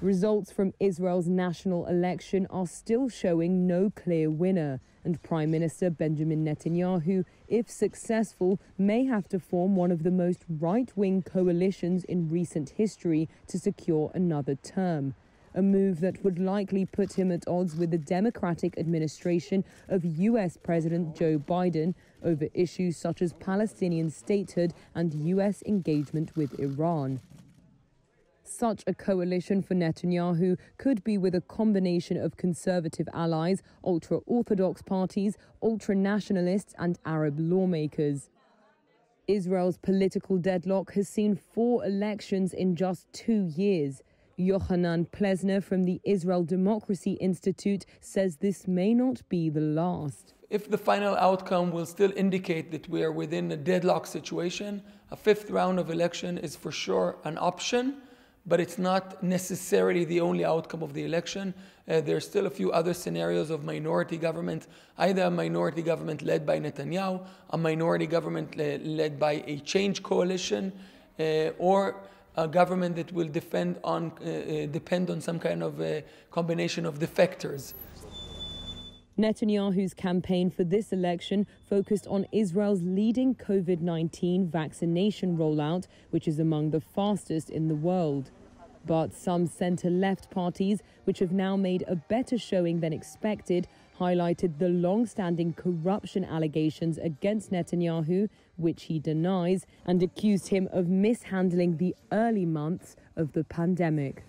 Results from Israel's national election are still showing no clear winner, and Prime Minister Benjamin Netanyahu, if successful, may have to form one of the most right wing coalitions in recent history to secure another term. A move that would likely put him at odds with the Democratic administration of US President Joe Biden over issues such as Palestinian statehood and US engagement with Iran. Such a coalition for Netanyahu could be with a combination of conservative allies, ultra Orthodox parties, ultra nationalists, and Arab lawmakers. Israel's political deadlock has seen four elections in just two years. Yohanan Plesner from the Israel Democracy Institute says this may not be the last. If the final outcome will still indicate that we are within a deadlock situation, a fifth round of election is for sure an option but it's not necessarily the only outcome of the election. Uh, are still a few other scenarios of minority government, either a minority government led by Netanyahu, a minority government le- led by a change coalition, uh, or a government that will defend on, uh, uh depend on some kind of a combination of defectors. Netanyahu's campaign for this election focused on Israel's leading COVID 19 vaccination rollout, which is among the fastest in the world. But some centre left parties, which have now made a better showing than expected, highlighted the long standing corruption allegations against Netanyahu, which he denies, and accused him of mishandling the early months of the pandemic.